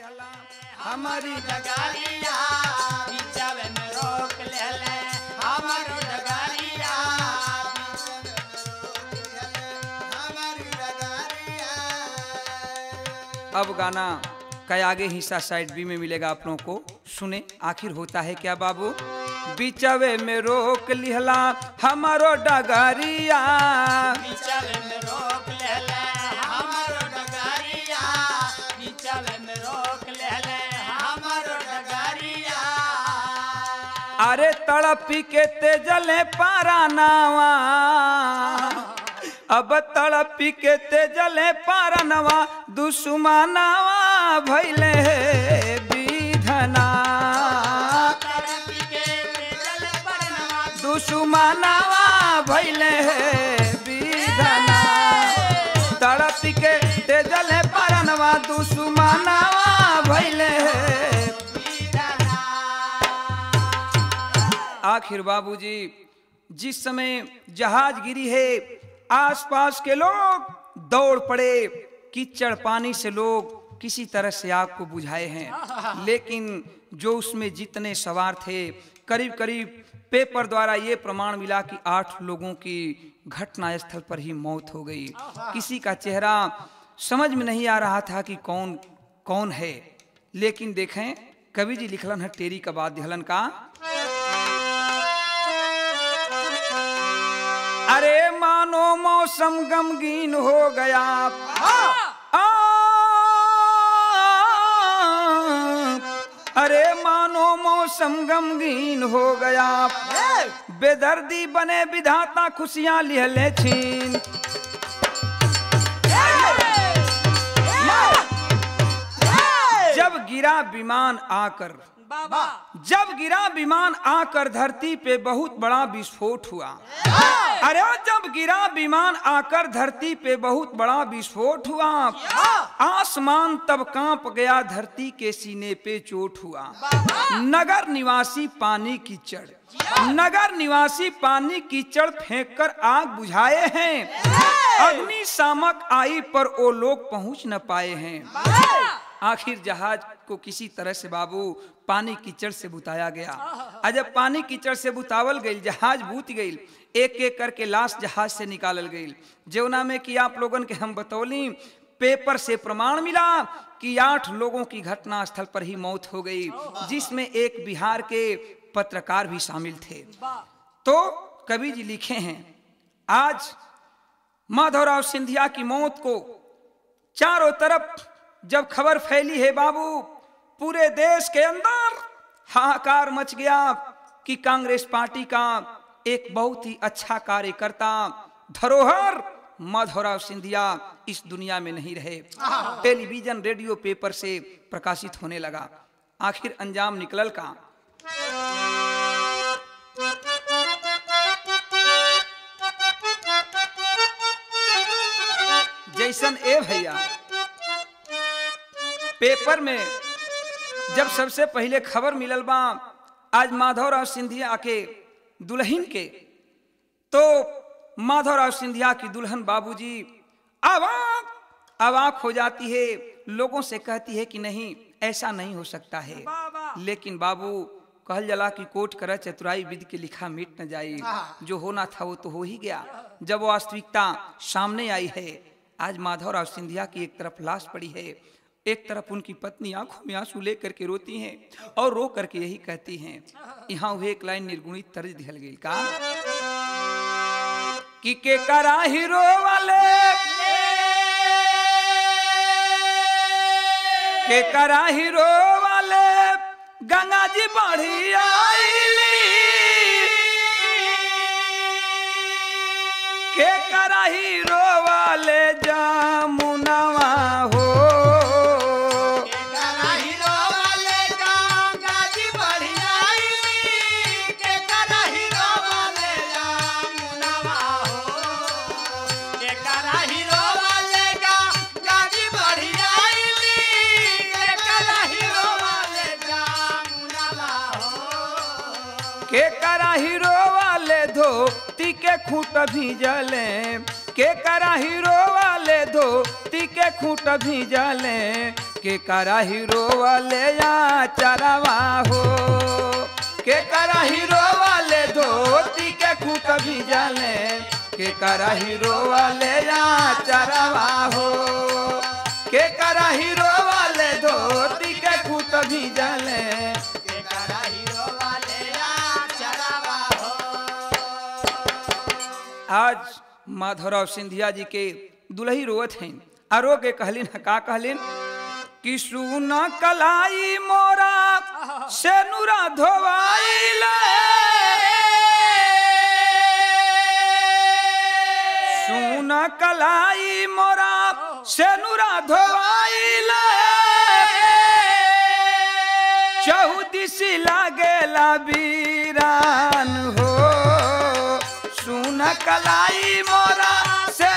हमारी डगारिया बीचवे में रोक ले ले हमारो डगारिया अब गाना का आगे हिस्सा साइड बी में मिलेगा आप लोगों को। सुने आखिर होता है क्या बाबू? बिचवे में रोक लिहला हमारो डगरिया। बीचवे में रोक अरे तड़पी के तेजले पारा नावा। अब तड़पी के तेजले पारा नवा दुश्मनावा भैले विधना दुश्मनावा भैले विधना तड़पी के तेजले पारा नवा दुश्मनावा भैले आखिर बाबूजी जिस समय जहाज़ गिरी है आसपास के लोग दौड़ पड़े कीचड़ पानी से लोग किसी तरह से आग को बुझाए हैं। लेकिन जो उसमें जितने सवार थे करीब करीब पेपर द्वारा ये प्रमाण मिला कि आठ लोगों की घटना स्थल पर ही मौत हो गई। किसी का चेहरा समझ में नहीं आ रहा था कि कौन कौन है। लेकिन देखें कवि जी लिखलन है टेरी का बाद दिहलन का अरे मानो मौसम गमगीन हो गया। आ, अरे मानो मौसम गमगीन हो गया। बेदर्दी बने विधाता खुशियाँ लिहले छीन। जब गिरा विमान आकर। बाबा। जब गिरा विमान आकर धरती पे बहुत बड़ा विस्फोट हुआ। अरे जब गिरा विमान आकर धरती पे बहुत बड़ा विस्फोट हुआ, आसमान तब काँप गया, धरती के सीने पे चोट हुआ। नगर निवासी पानी की चढ़, नगर निवासी पानी की चढ़ फेंक कर आग बुझाए हैं। अग्नि शामक आई पर वो लोग पहुँच न पाए हैं। आखिर जहाज़ को किसी तरह से बाबू पानी कीचड़ से बुताया गया। और जब पानी कीचड़ से बुतावल गई, जहाज़ बूत गई एक एक करके लाश जहाज़ से निकालल गई। जौना में कि आप लोगन के हम बतौली, पेपर से प्रमाण मिला कि आठ लोगों की घटना स्थल पर ही मौत हो गई, जिसमें एक बिहार के पत्रकार भी शामिल थे। तो कवि जी लिखे हैं, आज माधवराव सिंधिया की मौत को चारों तरफ़ जब खबर फैली है बाबू, पूरे देश के अंदर हाहाकार मच गया कि कांग्रेस पार्टी का एक बहुत ही अच्छा कार्यकर्ता धरोहर माधवराव सिंधिया इस दुनिया में नहीं रहे। टेलीविज़न, रेडियो पेपर से प्रकाशित होने लगा। आखिर अंजाम निकलल का? जैसन ए भैया। पेपर में जब सबसे पहले खबर मिलल बा, आज माधवराव सिंधिया के दुल्हन के। तो माधवराव सिंधिया की दुल्हन बाबूजी अवाक अवाक हो जाती है। लोगों से कहती है कि नहीं, ऐसा नहीं हो सकता है। लेकिन बाबू, कहल जला कि कोट कर चतुराई विद के लिखा मिट न जाए। जो होना था वो तो हो ही गया। जब वास्तविकता सामने आई है, आज माधवराव सिंधिया की एक तरफ़ लाश पड़ी है। एक तरफ़ उनकी पत्नी आँखों में आँसू लेकर के रोती हैं और रो करके यही कहती हैं, यहाँ हुए एक लाइन निर्गुणित तर्ज दिहल गई का? कि के करा हीरो वाले? के करा हीरो वाले? गंगा जी बढ़ी आईली। के करा हीरो वाले? धोती के खूंट भीजले। के करा हीरो वाले धोती के खूंट भीजले। के करा हीरो वाले या चरवा हो। के करा हीरो वाले धोती के खूट भी जले के करा हीरो वाले या चरवा हो। के करा हीरो वाले धोती के खूट भी जले आज माधवराव सिंधिया जी के दुल्ही रोवत हैं। आरो के कहलिन, का कहलिन? कि सुन कलाई मोरा से नुरा धोवाइल सुन कलाई मोरा से नुरा धोवाइल चौदिसी लागेला बीरान हो। कलाई मोरा से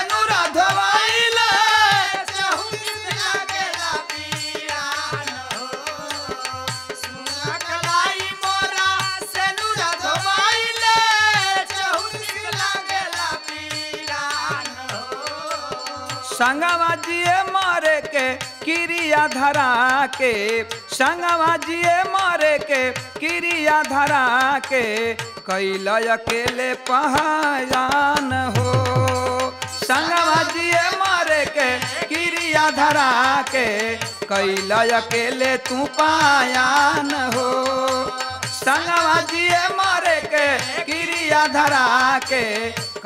संगवा जिए मारे के क्रिया धरा के। संगवा जिए मारे के क्रिया धरा के। कैल अकेले पहायान हो। संगवा जिए मारे के, क्रिया धरा के कैल अकेले तू पायान हो। संगवा जिए मारे के, क्रिया धरा के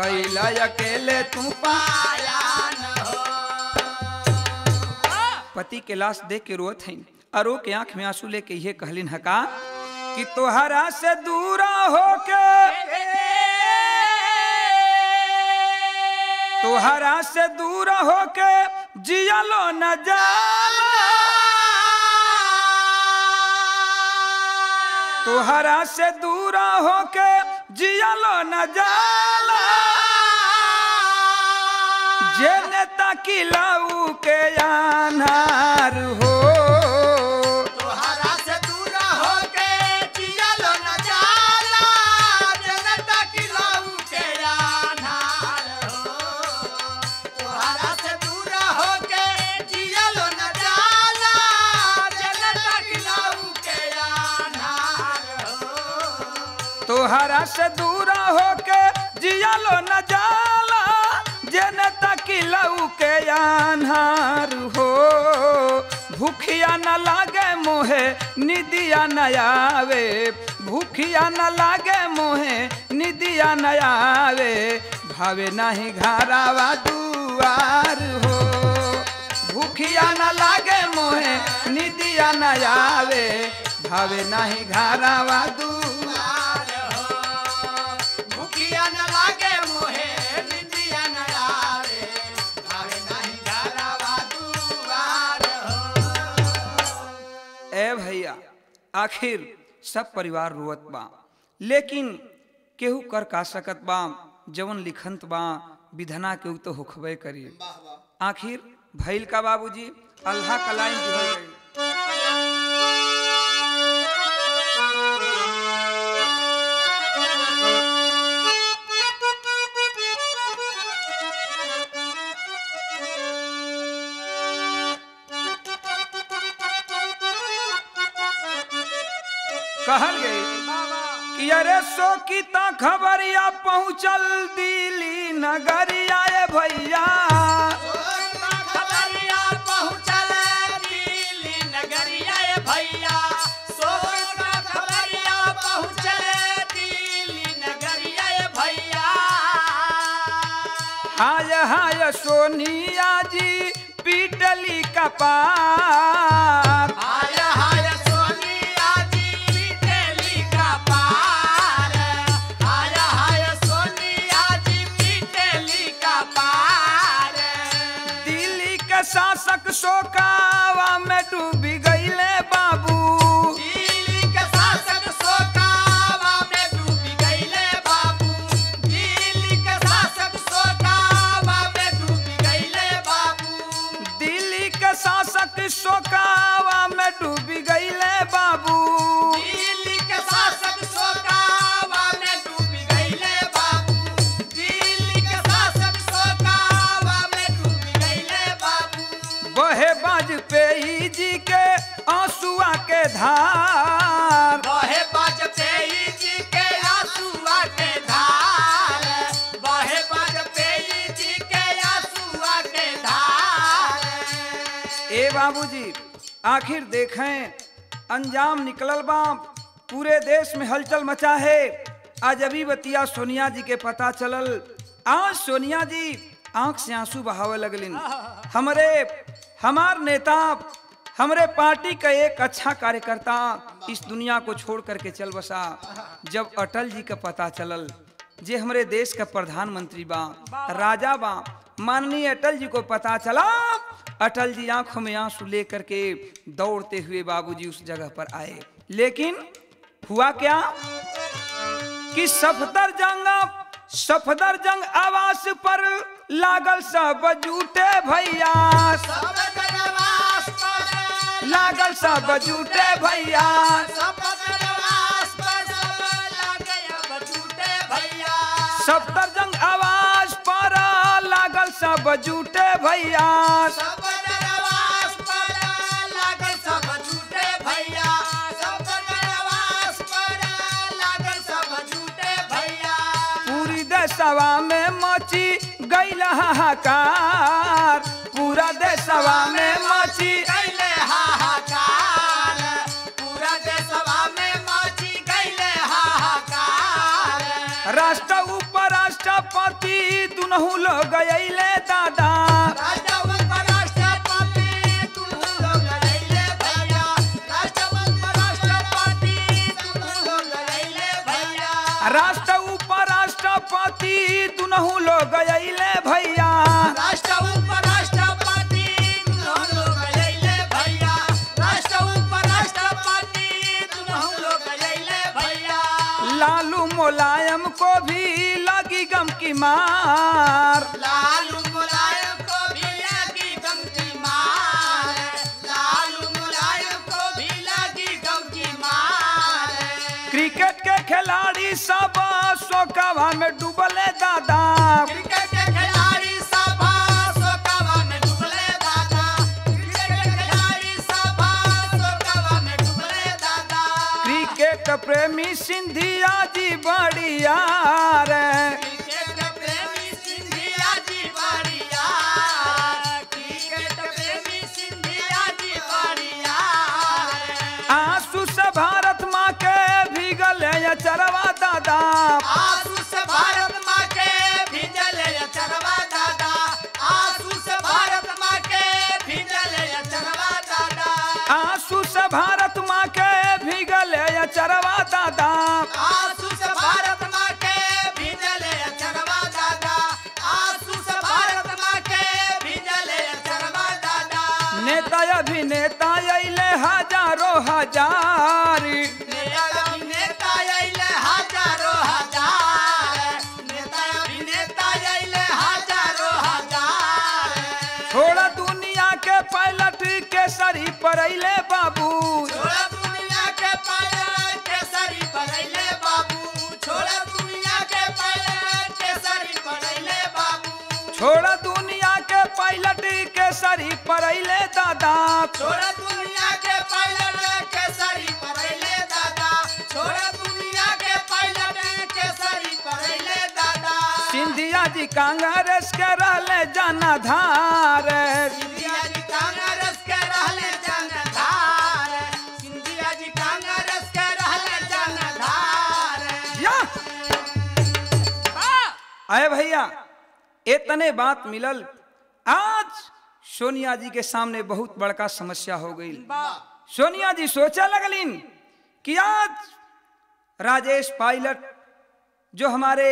कैल अकेले तू पायान पति के लाश देख के रोत हैं अरो के आँख में आँसू लेके ये कहलिन हका कि तोहरा से दूरा होके तोहरा से दूर होके जियलो न जाला। तोहरा से दूर होके जियलो न जाला। जे नेता किलाऊ के अनार हो। तोहरा से दूर होके जियलो न जाला जेने तकिलऊ के आन्हार हो। भूखिया न लागे मोहे निदिया न आवे। भूखिया न लागे मोहे निदिया न आवे। भावे नहीं घरावा दुआर हो। भूखिया न लागे मोहे निदिया न आवे। भावे नहीं घरावा दुआर आखिर सब परिवार रोवत बा। लेकिन केहू कर का सकत बा, जवन लिखंत बा, विधना केहू तो होखबे करी। आखिर भैल का बाबूजी? अल्लाह कलाई कि अरे सो की ता खबरिया पहुंचल दिल्ली नगरिया भैया। हाय हाय सोनिया जी, पीटली कपार बाबूजी, आखिर देखें, अंजाम निकलल बा पूरे देश में हलचल मचा है। आज अभी बतिया सोनिया जी के पता चलल। आज सोनिया जी, आँख से आँसू बहावे लगलिन। हमारे, हमार नेता, हमरे पार्टी का एक अच्छा कार्यकर्ता इस दुनिया को छोड़ करके चल बसा। जब अटल जी का पता चलल, जे हमारे देश का प्रधानमंत्री बा, राजा बा, माननीय अटल जी को पता चला अटल जी आँखों में आँसू लेकर के दौड़ते हुए बाबूजी उस जगह पर आए। लेकिन हुआ क्या? कि सफदर जंग सफदर जंग आवास पर लागल सब जूटे भैया। लागल सब जूटे भैया। सफदर सब झूठे भैया। सब जनवास पर लागे सब झूठे भैया। पूरी देशवा में मची गईल हाहाकार। पूरा देशवा में मची कैले हाहाकार। दुनहु लोग दादा। लालू मुलायम को भी लगी गम की मार। लालू मुलायम को भी लगी गम की मार। लालू मुलायम को भी लगी गम की मार। क्रिकेट के खिलाड़ी सब शोकावा में डूबले दादा। क्रिकेट सिंधिया जी बढ़िया रे। प्रेमी सिंधिया जी बढ़िया क्रिकेट प्रेमी सिंधिया जी बढ़िया आँसू से भारत माँ के भीगल ये चरवा दादा। आँसू से भारत माँ के भिजल चरवा दादा। आँसू से भारत माँ के भिजल चरवा दादा। आँसू से भारत कांग्रेस के रहले जाना धार सिंधिया जी कांग्रेस के रहले जनधार। सिंधिया जी कांग्रेस के रहले जनधार। या। अरे भैया इतने बात मिलल आज सोनिया जी के सामने बहुत बड़का समस्या हो गई। सोनिया जी सोचा लगलिन कि आज राजेश पायलट जो हमारे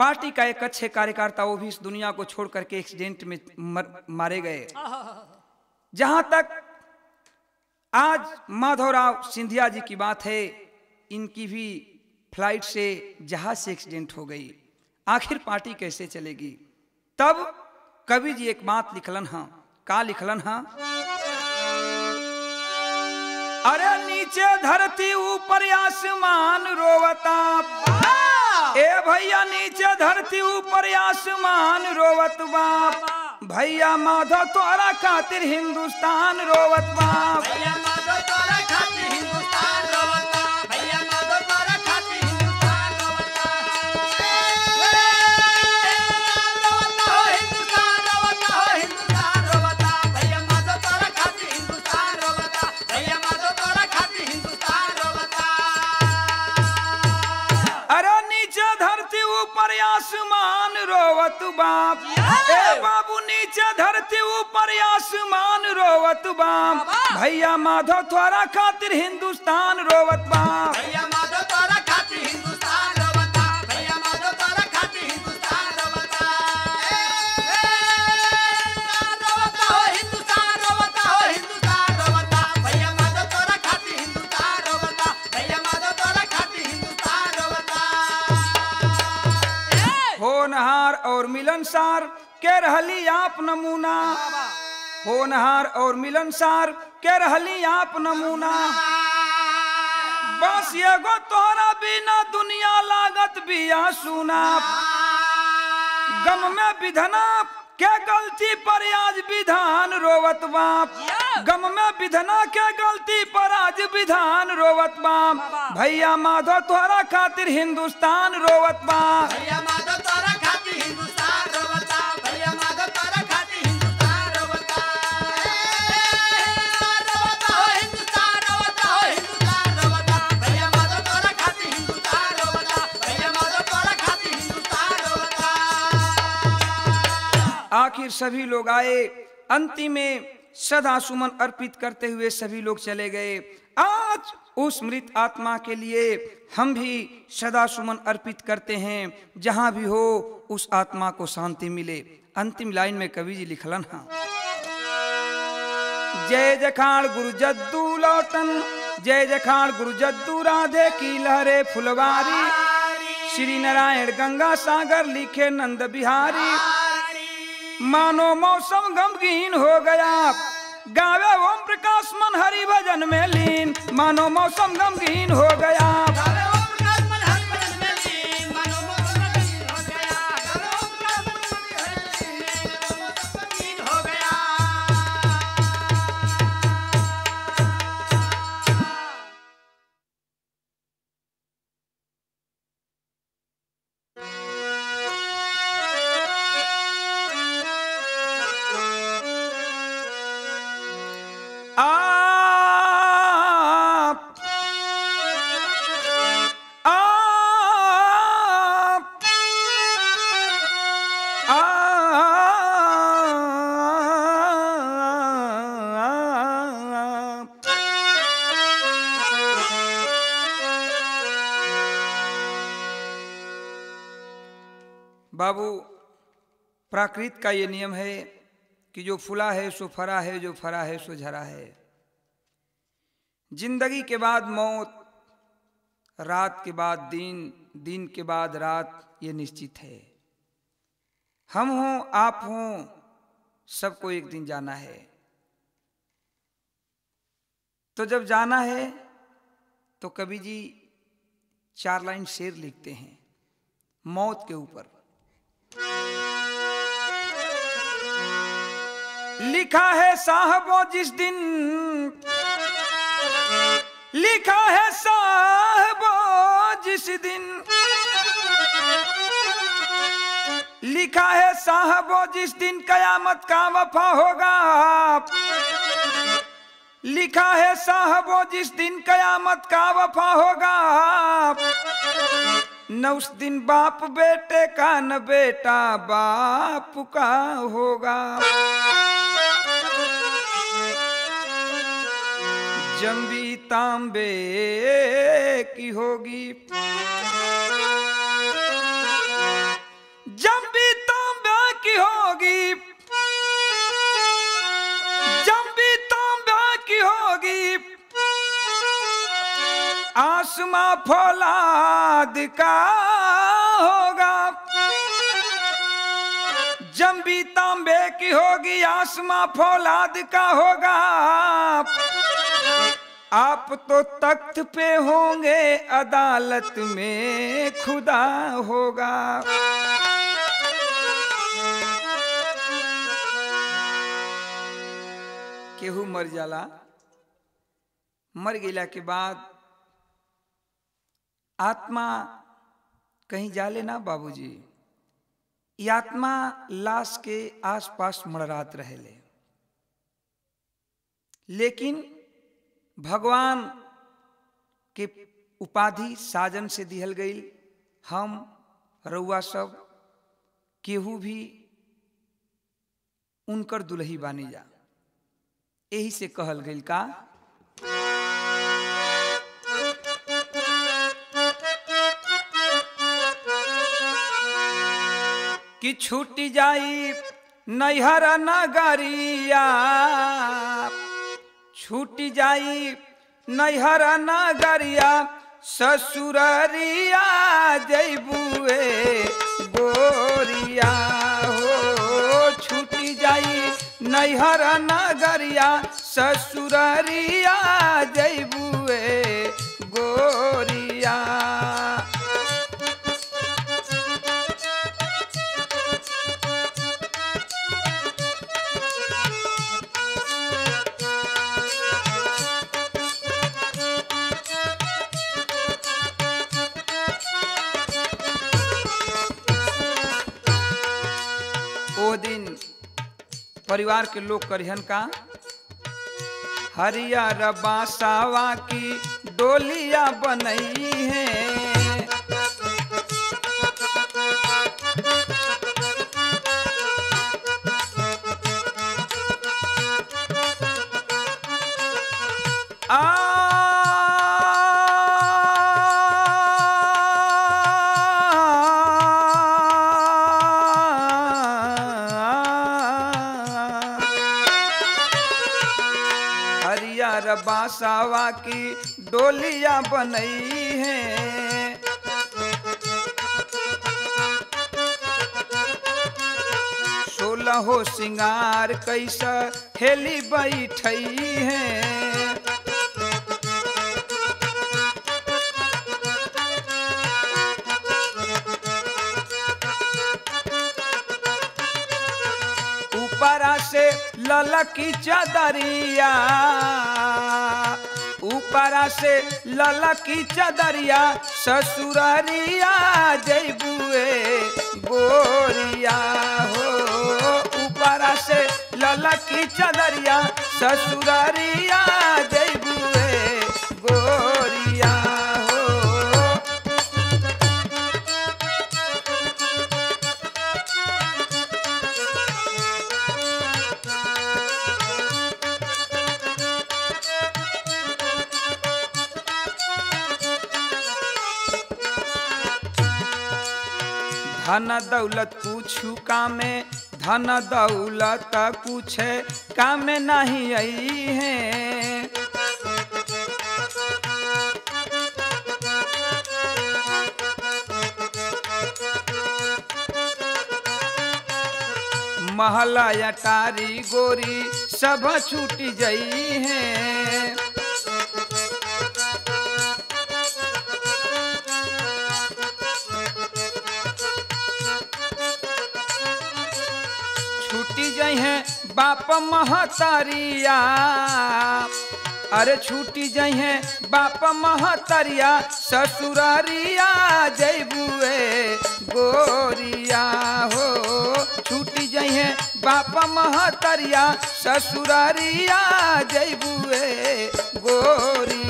पार्टी का एक अच्छे कार्यकर्ता वो भी इस दुनिया को छोड़ करके एक्सीडेंट में मर, मारे गए। जहाँ तक आज माधवराव सिंधिया जी की बात है इनकी भी फ़्लाइट से जहाज़ से एक्सीडेंट हो गई। आखिर पार्टी कैसे चलेगी? तब कवि जी एक बात लिखलन हा। का लिखलन हा? अरे नीचे धरती ऊपर आसमान रोवता। ए भैया नीचे धरती ऊपर आसमान रोवत बाप भैया माधव तोरा खातिर हिंदुस्तान रोवत बाप रोवत बाप ए बाबू नीचे धरती ऊपर आसमान रोवत बाप भैया माधव थोड़ा खातिर हिंदुस्तान रोवत बाप भैया माधव तोरा खातिर हिंदुस्तान और मिलनसार के रहली आप नमूना। होनहार और मिलनसार के रहली आप नमूना। बस एगो तोहरा बिना दुनिया लागत बिया सुना गम में विधना के गलती पर आज विधान रोवत बाप। गम में विधना के गलती पर आज विधान रोवत बाप। भैया माधव तोहरा खातिर हिंदुस्तान रोवत बाप। भैया माधो तोरा आखिर सभी लोग आए। अंतिम में सदा सुमन अर्पित करते हुए सभी लोग चले गए। आज उस मृत आत्मा के लिए हम भी सदा सुमन अर्पित करते हैं। जहाँ भी हो, उस आत्मा को शांति मिले। अंतिम लाइन में कवि जी लिखलन हाँ। जय जखाड़ गुरु जद्दू लौटन, जय जखाड़ गुरु जद्दू राधे की लहरे फुलवारी। श्री नारायण गंगा सागर लिखे नंद बिहारी। मानो मौसम गमगीन हो गया। गावे ओम प्रकाश मन हरि भजन में लीन। मानो मौसम गमगीन हो गया। प्राकृत का ये नियम है कि जो फुला है, सो फरा है, जो फरा है, सो झरा है। ज़िंदगी के बाद मौत, रात के बाद दिन दिन के बाद रात, ये निश्चित है। हम हों, आप हों, सबको एक दिन जाना है। तो जब जाना है तो कवि जी चार लाइन शेर लिखते हैं, मौत के ऊपर। लिखा है साहबों जिस दिन। लिखा है साहबों जिस दिन। लिखा है साहबों जिस दिन कयामत का वफा होगा। लिखा है साहबों जिस दिन कयामत का वफा होगा। न उस दिन बाप बेटे का, न बेटा बाप का होगा। जम्बी तांबे की होगी। जम्बी तांबे की होगी। जम्बी तांबे की होगी। आसमां फौलाद का होगा। जम्बी तांबे की होगी, आसमां फौलाद का होगा। आप तो तख्त पे होंगे, अदालत में खुदा होगा। केहू मर जाला। मर गया के बाद आत्मा कहीं जाले ना बाबूजी। ये आत्मा लाश के आसपास मड़रात रहेले। लेकिन भगवान के उपाधि साजन से दिहल गई। हम, रउआ सब, केहू भी उनकर दुल्ही बानी जा। यही से कहल गई का? कि छूट जाई नैहर नगरिया। छूट जाई नैहर नगरिया, ससुररिया जैबुए गोरिया। हो, छूट जाई नैहर नगरिया, ससुररिया जैबुए गोरिया। परिवार के लोग करिहन का? हरियर बासावा की डोलिया बनई है। बासावा की डोलिया बनई है। सोलहो सिंगार कैसा हेली बैठई है। ललकी चदरिया। ऊपरा से ललकी चदरिया ससुररिया जैबुए बोरिया हो। ऊपरा से ललकी चदरिया ससुररिया जैबुए धन दौलत कुछ कामे, धन दौलत कुछ काम नहीं आई है महला अटारी गोरी सब छूट जई है जई है। बाप महतरिया। अरे छूटी जई है। बाप महतरिया। ससुररिया जैबुए गोरिया हो। छूटी जई है। बाप महतरिया। ससुररिया जैबुए गोरिया।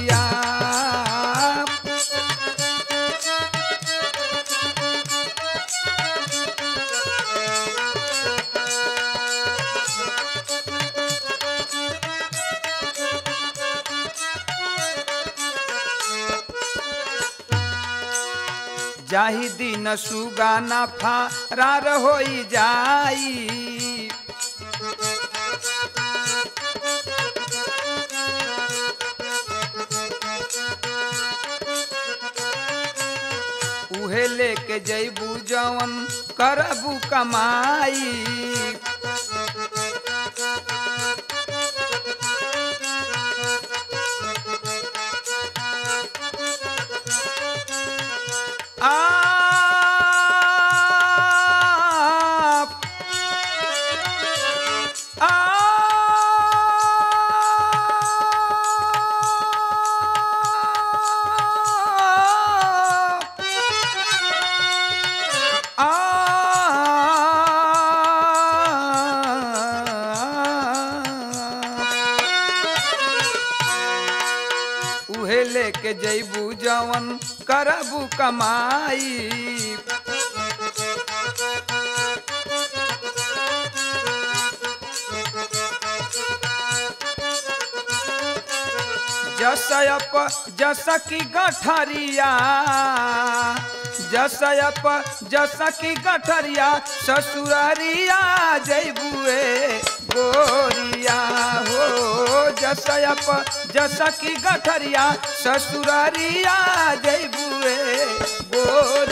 जाहि दिन सुगाना फारार हो जाई। उहे लेके जैबू जवन करबू कमाई। आप के जैबू जवन करबू कमाई। जसयप जस की गठरिया जसयप जस की गठरिया ससुरिया जैबुए गोरिया हो। जस अप जस की गठरिया ससुरारिया जय बुए हो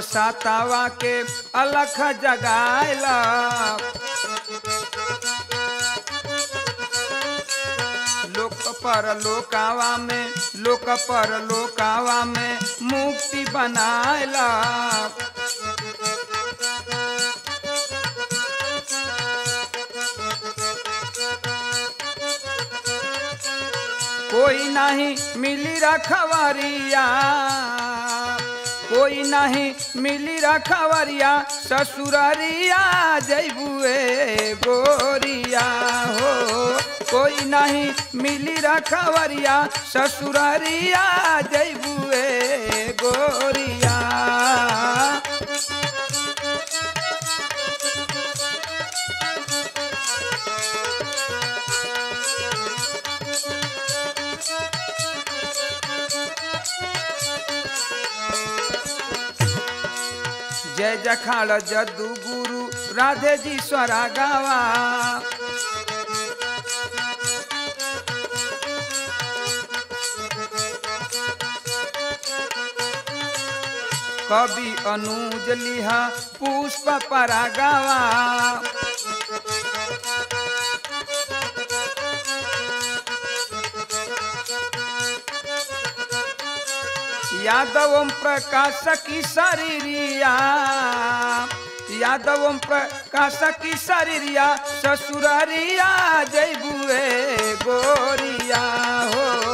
सातावा के अलख जगायला। पर लोकावा में, लोक पर लोकावा में मुक्ति बनायला। कोई नहीं मिली रखवरिया। कोई नहीं मिली रखवरिया ससुररिया जैबुए गोरिया हो। कोई नहीं मिली रखवरिया ससुररिया जैबुए जखाड़ जदू गुरु राधे जी स्वरा गावा। कवि अनुज लिहा पुष्प परा गावा। यादव प्रकाश की शरीरिया। यादव प्रकाश की शरीरिया ससुररिया जैबुए गोरिया हो।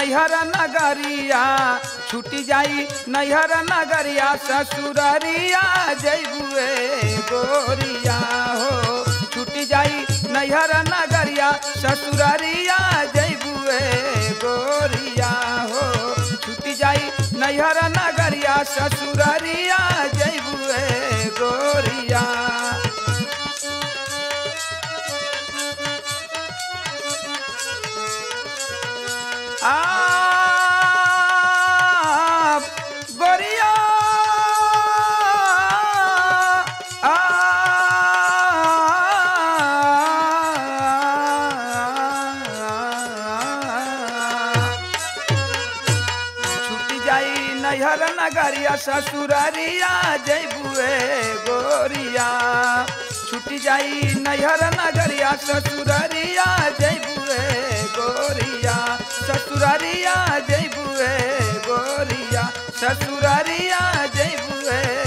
नैहर नगरिया छुटी जाई नैहर नगरिया, ससुररिया जैबुए गोरिया हो। छुटी जाई नैहर नगरिया, ससुररिया जैबुए गोरिया हो। छुटी जाई नैहर नगरिया, ससुररिया ससुररिया जैबुए गोरिया। छुटी जाई नैहर नगरिया, ससुरारिया जैबुए गोरिया। ससुरारिया जैबुए गोरिया। ससुरारिया जैबुए